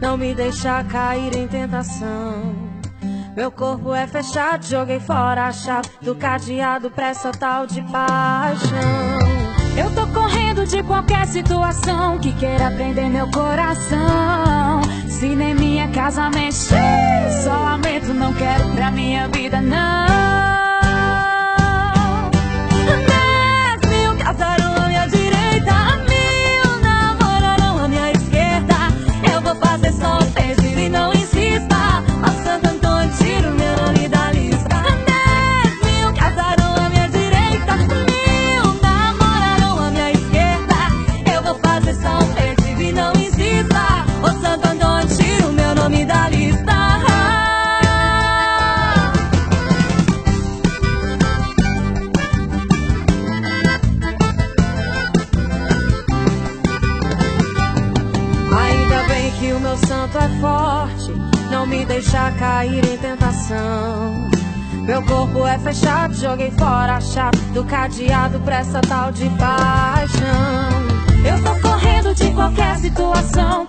não me deixa cair em tentação. Meu corpo é fechado, joguei fora a chave do cadeado pra essa tal de paixão. Eu tô correndo de qualquer situação que queira prender meu coração. Se nem minha casa mexe, só lamento, não quero pra minha vida, não. Deixar cair em tentação. Meu corpo é fechado, joguei fora a chave do cadeado pra essa tal de paixão. Eu tô correndo de qualquer situação